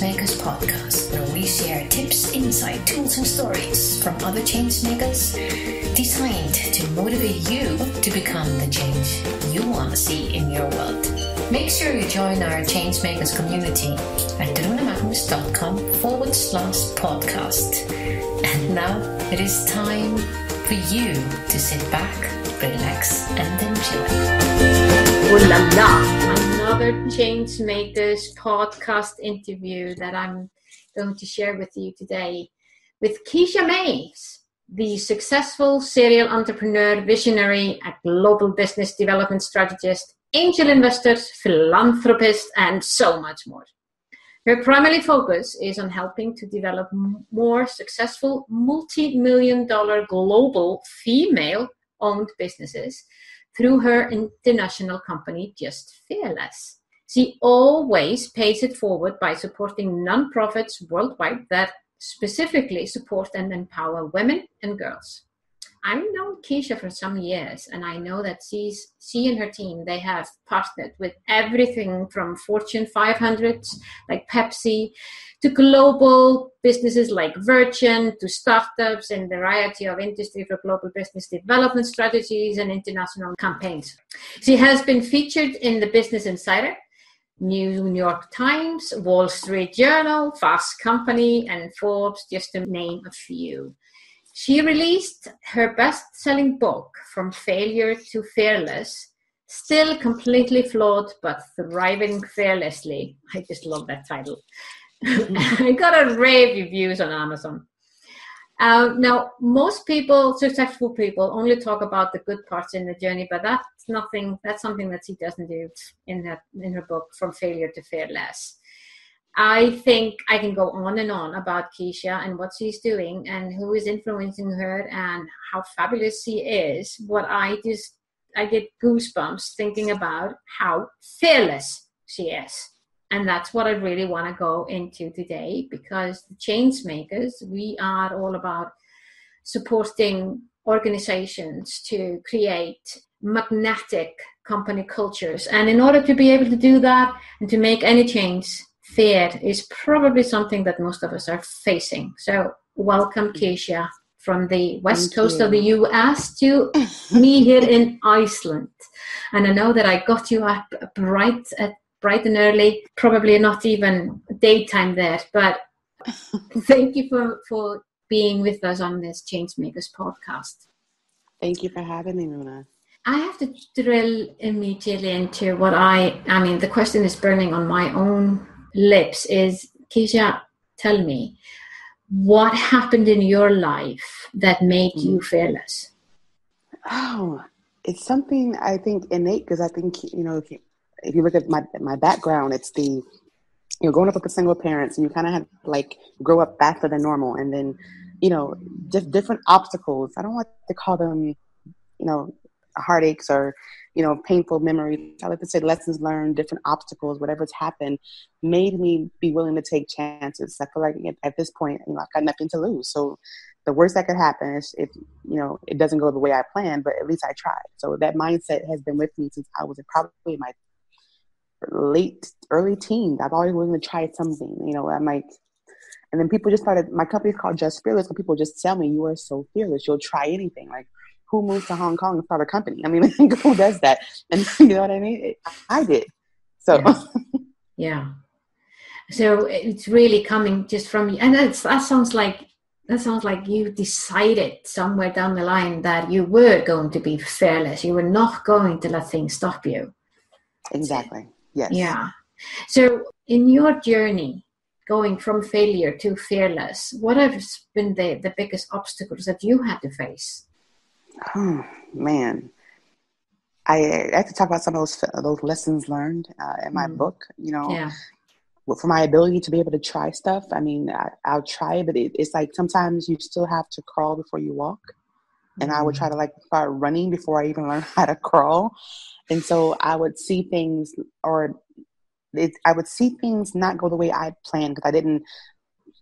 Changemakers podcast, where we share tips, insight, tools, and stories from other changemakers designed to motivate you to become the change you want to see in your world. Make sure you join our Changemakers community at runamagnus.com forward slash podcast. And now it is time for you to sit back, relax, and enjoy. Oh la la! Another Changemakers podcast interview that I'm going to share with you today with Kisha Mays, the successful serial entrepreneur, visionary, a global business development strategist, angel investor, philanthropist, and so much more. Her primary focus is on helping to develop more successful multi million dollar global female owned businesses through her international company, Just Fearless. She always pays it forward by supporting nonprofits worldwide that specifically support and empower women and girls. I've known Kisha for some years, and I know that she's she and her team they have partnered with everything from Fortune 500s like Pepsi to global businesses like Virgin to startups and variety of industry for global business development strategies and international campaigns. She has been featured in the Business Insider, New York Times, Wall Street Journal, Fast Company, and Forbes, just to name a few. She released her best selling book, From Failure to Fearless, still completely flawed but thriving fearlessly. I just love that title. I got a rave reviews on Amazon. Uh, now, most people, successful people, only talk about the good parts in the journey, but that's nothing. That's something that she doesn't do in that in her book, From Failure to Fearless. I think I can go on and on about Kisha and what she's doing and who is influencing her and how fabulous she is. What I just, I get goosebumps thinking about how fearless she is. And that's what I really want to go into today because the change makers, we are all about supporting organizations to create magnetic company cultures. And in order to be able to do that and to make any change, fear is probably something that most of us are facing. So, welcome, mm. Kisha, from the west Thank coast you. of the US to me here in Iceland. And I know that I got you up bright at bright and early, probably not even daytime there, but thank you for, for being with us on this Changemakers podcast. Thank you for having me, Runa. I have to drill immediately into what I, I mean, the question is burning on my own lips is Kisha, tell me, what happened in your life that made you mm. fearless? Oh, it's something I think innate because I think you know if you if you look at my my background, it's the you know, growing up with single parents and you kind of have like grow up faster than normal, and then you know just different obstacles. I don't want to call them you know heartaches or you know painful memories. I like to say lessons learned, different obstacles, whatever's happened, made me be willing to take chances. I feel like at- this point, you know, I've got nothing to lose, so the worst that could happen is if you know it doesn't go the way I planned, but at least I tried. So that mindset has been with me since I was in probably my late early teens. I've always willing to try something. You know, I'm like, and then people just started. My company's called Just Fearless, and people just tell me you are so fearless. You'll try anything. Like, who moves to Hong Kong and start a company? I mean, who does that? And you know what I mean? I did. So Yeah. Yeah. So it's really coming just from you. And that's, that sounds like that sounds like you decided somewhere down the line that you were going to be fearless. You were not going to let things stop you. exactly, yes. Yeah. So in your journey, going from failure to fearless, what have been the, the biggest obstacles that you had to face? Oh man, I, I have to talk about some of those those lessons learned uh, in my Mm. book. You know, Yeah. for my ability to be able to try stuff. I mean, I, I'll try, but it, it's like sometimes you still have to crawl before you walk. And I would try to like start running before I even learn how to crawl. And so I would see things, or it, I would see things not go the way I planned because I didn't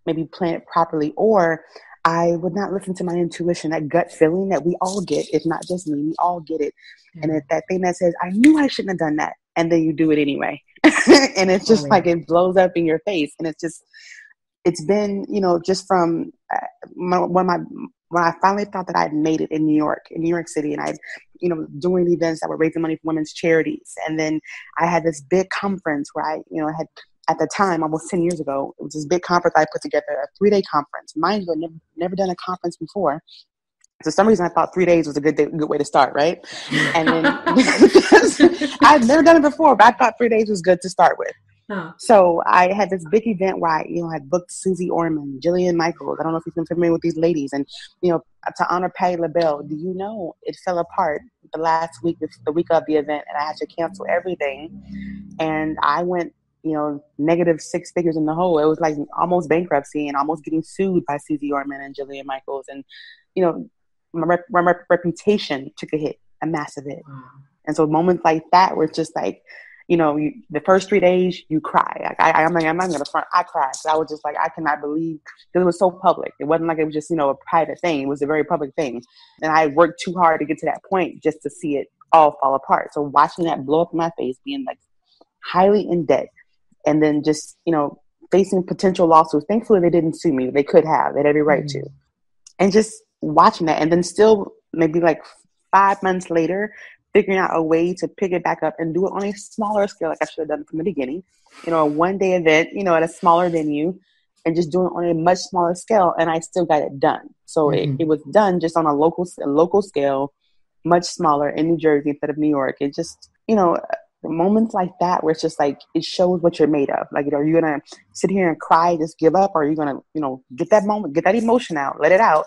maybe plan it properly, or I would not listen to my intuition, that gut feeling that we all get. It's not just me; we all get it. And it's that thing that says, "I knew I shouldn't have done that," and then you do it anyway. and it's just oh, yeah. like it blows up in your face and it's just it's been you know just from uh, my, when my when I finally thought that I'd made it in New York, in New York City, and I, you know, doing events that were raising money for women's charities, and then I had this big conference where I, you know, had at the time, almost 10 years ago, it was this big conference I put together, a three day conference. Mind you, I'd never, never done a conference before. For some reason, I thought three days was a good day, good way to start, right? And then I'd never done it before, but I thought three days was good to start with. Huh. So I had this big event where I, you know, had booked Suze Orman, Jillian Michaels. I don't know if you're familiar with these ladies, and you know, to honor Patti LaBelle. Do you know it fell apart the last week, the week of the event, and I had to cancel everything. And I went you know, negative six figures in the hole. It was like almost bankruptcy and almost getting sued by Suze Orman and Jillian Michaels. And, you know, my, rep- my reputation took a hit, a massive hit. Mm. And so moments like that were just like, you know, you, the first three days you cry. Like I, I'm, like, I'm not gonna front. I cried. So I was just like, I cannot believe because it was so public. It wasn't like it was just you know a private thing. It was a very public thing, and I worked too hard to get to that point just to see it all fall apart. So watching that blow up in my face, being like highly in debt, and then just you know facing potential lawsuits. Thankfully, they didn't sue me. They could have. They had every right mm-hmm. to. And just watching that, and then still maybe like five months later, figuring out a way to pick it back up and do it on a smaller scale, like I should have done from the beginning. You know, a one day event, you know, at a smaller venue, and just doing it on a much smaller scale, and I still got it done. So mm-hmm. it, it was done just on a local a local scale, much smaller in New Jersey instead of New York. It just, you know, moments like that where it's just like it shows what you're made of. Like, are you gonna sit here and cry, just give up, or are you gonna, you know, get that moment, get that emotion out, let it out,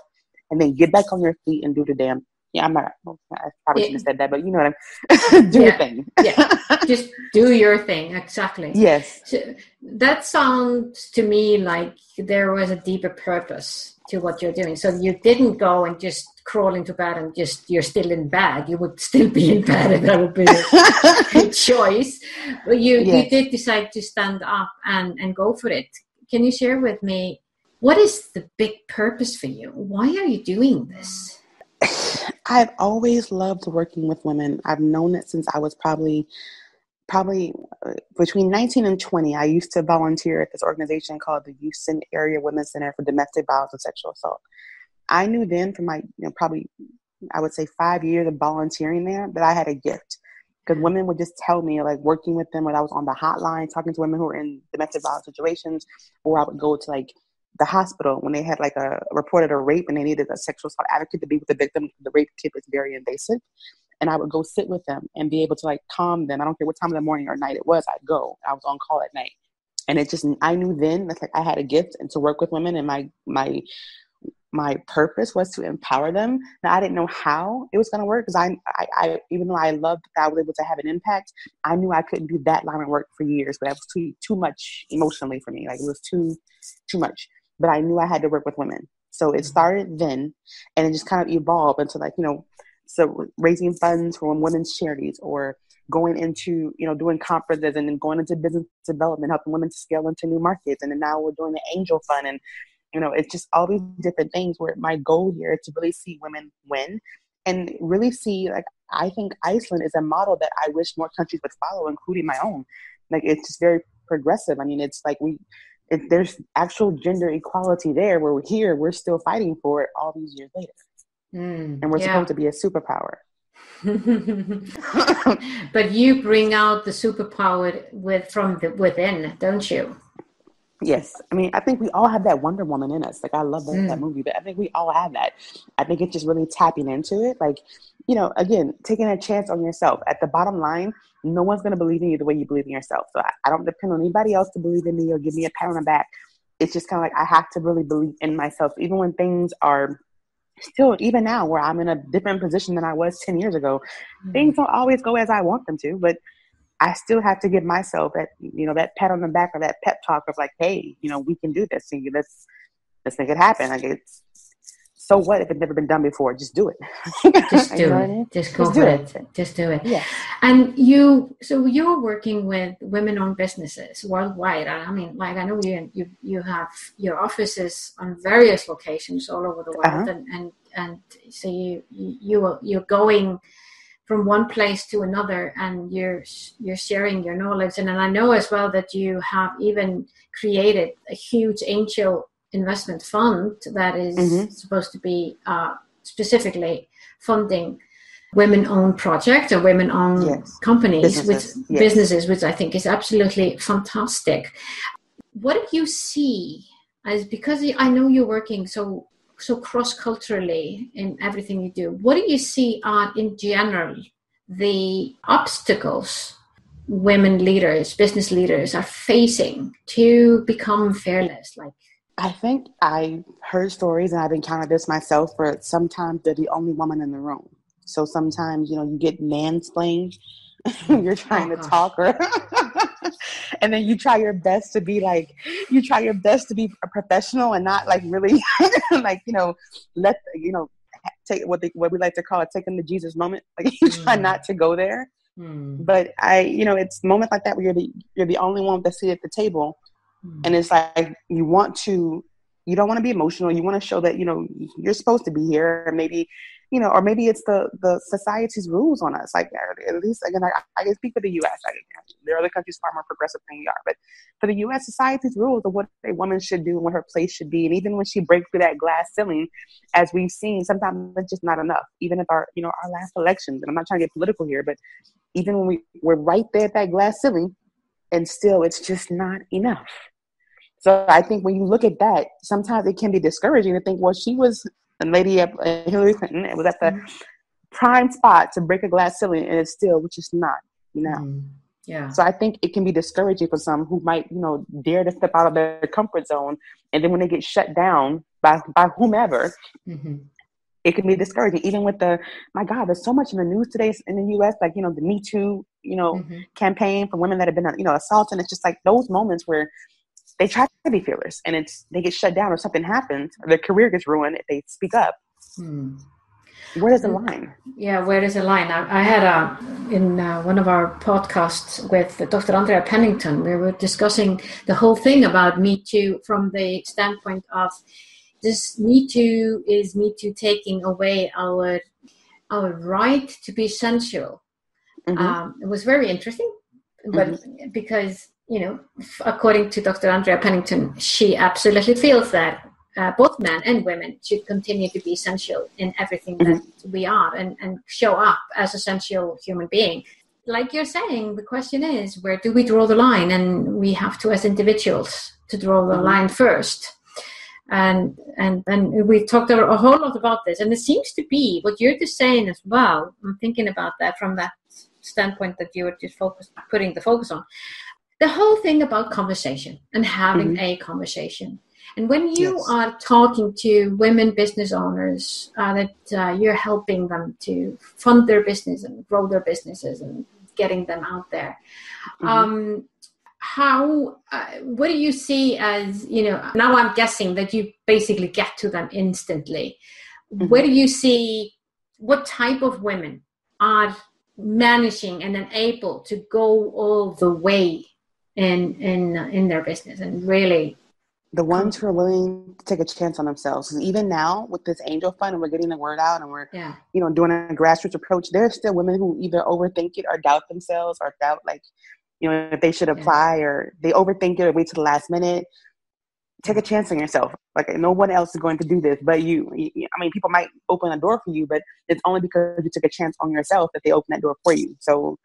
and then get back on your feet and do the damn. Yeah, I'm not. I probably shouldn't have said that, but you know what I'm. do yeah. your thing. yeah, just do your thing. Exactly. Yes. So that sounds to me like there was a deeper purpose to what you're doing. So you didn't go and just crawl into bed and just you're still in bed. You would still be in bed, and that would be a choice. But you yes. you did decide to stand up and and go for it. Can you share with me what is the big purpose for you? Why are you doing this? I've always loved working with women. I've known it since I was probably probably uh, between 19 and 20, I used to volunteer at this organization called the Houston Area Women's Center for Domestic Violence and Sexual Assault. I knew then from my, you know, probably, I would say five years of volunteering there that I had a gift. Because women would just tell me, like working with them when I was on the hotline, talking to women who were in domestic violence situations, or I would go to like the hospital when they had like a reported a rape and they needed a sexual assault advocate to be with the victim. The rape kit is very invasive and I would go sit with them and be able to like calm them. I don't care what time of the morning or night it was, I'd go. I was on call at night. And it just I knew then that like I had a gift and to work with women and my my my purpose was to empower them. Now I didn't know how it was going to work because I, I, I, even though I loved that I was able to have an impact, I knew I couldn't do that line of work for years. But that was too too much emotionally for me. Like it was too too much. But I knew I had to work with women. So it mm-hmm. started then, and it just kind of evolved into like you know so raising funds for women's charities or going into you know doing conferences and then going into business development helping women to scale into new markets and then now we're doing the angel fund and you know it's just all these different things where my goal here is to really see women win and really see like i think iceland is a model that i wish more countries would follow including my own like it's just very progressive i mean it's like we if there's actual gender equality there where we're here we're still fighting for it all these years later Mm, and we're yeah. supposed to be a superpower. but you bring out the superpower with from the within, don't you? Yes, I mean, I think we all have that Wonder Woman in us. Like, I love that, mm. that movie, but I think we all have that. I think it's just really tapping into it. Like, you know, again, taking a chance on yourself. At the bottom line, no one's going to believe in you the way you believe in yourself. So I, I don't depend on anybody else to believe in me or give me a pat on the back. It's just kind of like I have to really believe in myself, even when things are still even now where i'm in a different position than i was 10 years ago mm-hmm. things don't always go as i want them to but i still have to give myself that you know that pat on the back or that pep talk of like hey you know we can do this and let's let's make it happen like it's so what if it's never been done before? Just do it. Just do it. I mean? Just go Just for it. it. Just do it. Yeah. And you, so you're working with women-owned businesses worldwide. I mean, like I know you, you, you have your offices on various locations all over the world, uh-huh. and, and and so you you you're going from one place to another and you're you're sharing your knowledge and, and i know as well that you have even created a huge angel investment fund that is Mhm. supposed to be uh, specifically funding women-owned projects or women-owned Yes. companies Businesses, with yes. businesses which i think is absolutely fantastic what do you see as because i know you're working so so cross-culturally in everything you do what do you see are in general the obstacles women leaders business leaders are facing to become fearless like I think I heard stories and I've encountered this myself where sometimes they're the only woman in the room. So sometimes, you know, you get mansplained. when You're trying Oh, to gosh. talk or and then you try your best to be like you try your best to be a professional and not like really like, you know, let you know take what they what we like to call it taking the Jesus moment. Like you try Mm. not to go there. hmm, But I you know, it's moments like that where you're the you're the only one that's seated at the table hmm, and it's like you want to you don't want to be emotional you want to show that you know you're supposed to be here maybe you know or maybe it's the the society's rules on us. Like at least again i, I can speak for the us I, there are other countries far more progressive than we are but for the us society's rules of what a woman should do and what her place should be. And even when she breaks through that glass ceiling as we've seen sometimes it's just not enough. Even if our you know our last elections and i'm not trying to get political here but even when we we're right there at that glass ceiling and still it's just not enough. So I think when you look at that, sometimes it can be discouraging to think, well, she was a lady Hillary Clinton. It was at the Mhm. prime spot to break a glass ceiling, and it's still, which is not, you know. hmm. yeah So I think it can be discouraging for some who might, you know, dare to step out of their comfort zone, and then when they get shut down by by whomever, hmm it can be discouraging. Even with the, my God, there's so much in the news today in the U.S. Like you know, the Me Too, you know, hmm campaign for women that have been, you know, assaulted. It's just like those moments where they try to be fearless and it's they get shut down or something happens or their career gets ruined if they speak up. hmm. Where is the line? Yeah, where is the line? I, I had a in uh, one of our podcasts with Dr. Andrea Pennington. We were discussing the whole thing about Me Too from the standpoint of this Me Too is Me Too taking away our our right to be sensual. Mhm. Um, it was very interesting, but because you know, according to Dr. Andrea Pennington, she absolutely feels that uh, both men and women should continue to be essential in everything that we are and, and show up as essential human being. Like you're saying, the question is where do we draw the line? And we have to, as individuals, to draw the Mhm. line first. And and and we talked a, a whole lot about this, and it seems to be what you're just saying as well. I'm thinking about that from that standpoint that you were just focused putting the focus on the whole thing about conversation and having a conversation. And when you Yes. are talking to women business owners, uh, that uh, you're helping them to fund their business and grow their businesses and getting them out there. Mhm. Um, how, uh, what do you see as, you know, now I'm guessing that you basically get to them instantly. Mhm. Where do you see, what type of women are managing and then able to go all the way in in in their business and really the ones who are willing to take a chance on themselves even now with this angel fund and we're getting the word out and we're, yeah you know, doing a grassroots approach, there are still women who either overthink it or doubt themselves or doubt like, you know, if they should apply or they overthink it or wait to the last minute. Take a chance on yourself. Like no one else is going to do this but you- I mean, people might open a door for you, but it's only because you took a chance on yourself that they open that door for you. So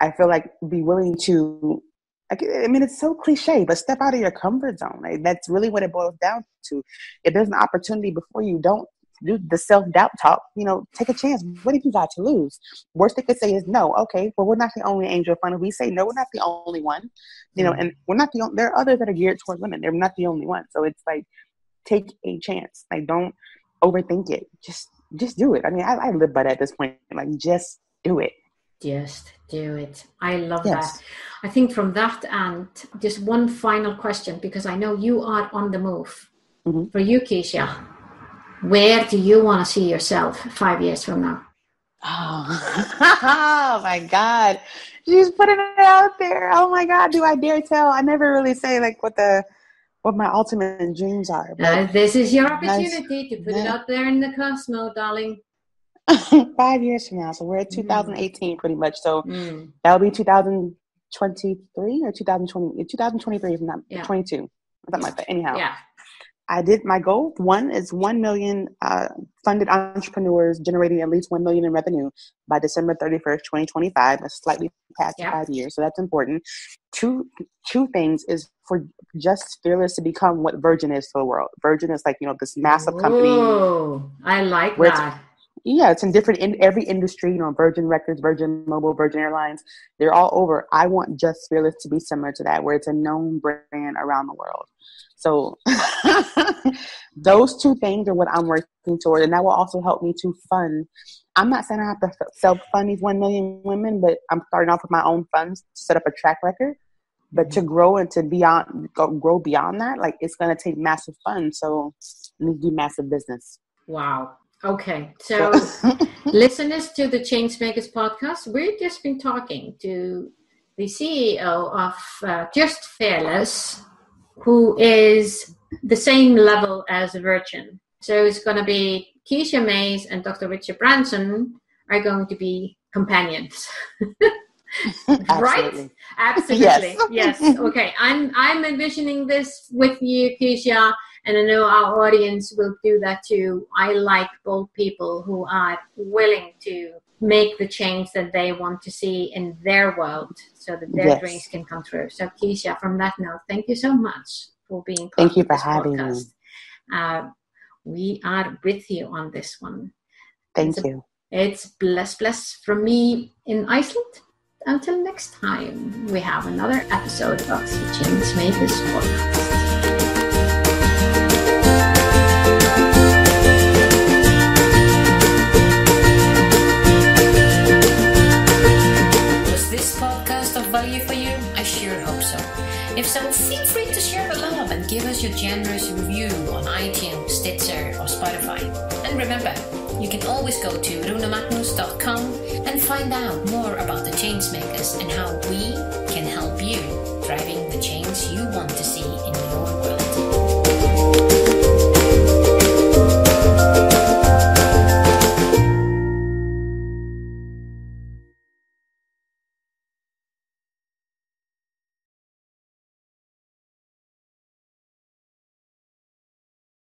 I feel like be willing to. Like, I mean, it's so cliche, but step out of your comfort zone. Like, that's really what it boils down to. If there's an opportunity before you, don't do the self doubt talk. You know, take a chance. What have you got to lose? Worst they could say is no. Okay, well, we're not the only angel fund. We say no, we're not the only one. You know, mm. and we're not the only. There are others that are geared towards women. They're not the only one. So it's like, take a chance. Like, don't overthink it. Just, just do it. I mean, I, I live by that at this point. Like, just do it. Just do it i love Yes. that i think from that and just one final question because i know you are on the move Mhm. for you kisha where do you want to see yourself five years from now Oh, my God. She's putting it out there. Oh my God. Do I dare tell? I never really say like what the what my ultimate dreams are. But Uh, this is your opportunity to put it out there in the cosmos darling five years from now. So we're at Mm. 2018 pretty much. So Mm. that'll be 2023 or 2020, 2023, if not Yeah. 22, something like that. Anyhow, Yeah. I did my goal. One is 1 million uh, funded entrepreneurs generating at least 1 million in revenue by December 31st, 2025. That's slightly past Yeah. five years. So that's important. Two, two things is for just Fearless to become what Virgin is to the world. Virgin is like, you know, this massive company. Oh, I like that. Yeah, it's in different in every industry, you know, Virgin Records, Virgin Mobile, Virgin Airlines. They're all over. I want Just Fearless to be similar to that, where it's a known brand around the world. So those two things are what I'm working toward, and that will also help me to fund. I'm not saying I have to self fund these one million women, but I'm starting off with my own funds to set up a track record. But to mm-hmm. grow and to beyond go, grow beyond that, like it's gonna take massive funds. So I need to do massive business. Wow. Okay. So, listeners to the Changemakers podcast, we've just been talking to the CEO of uh, Just Fearless, who is the same level as Virgin. So it's going to be Kisha Mays and Dr. Richard Branson are going to be companions. right? Absolutely. Absolutely. Yes. yes. Okay. I'm I'm envisioning this with you, Kisha, and I know our audience will do that too. I like bold people who are willing to make the change that they want to see in their world so that their Yes. dreams can come true. So Kisha, from that note, thank you so much for being part Thank you for having me. Uh, we are with you on this one. Thank It's a- you. It's bless bless from me in Iceland. Until next time, we have another episode of the Changemakers podcast. Value for you? I sure hope so. If so, feel free to share the love and give us your generous review on iTunes, Stitcher, or Spotify. And remember, you can always go to runamagnus.com and find out more about the changemakers and how we can help you driving the change you want to see in your world.